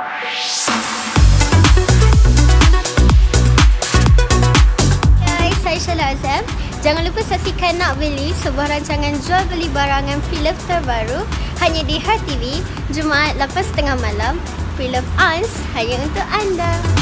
Hai, saya Syala Azam. Jangan lupa saksikan Nak Beli, sebuah rancangan jual beli barangan filem terbaru hanya di Heart TV, Jumaat 8.30 malam. Filem Ans hanya untuk anda.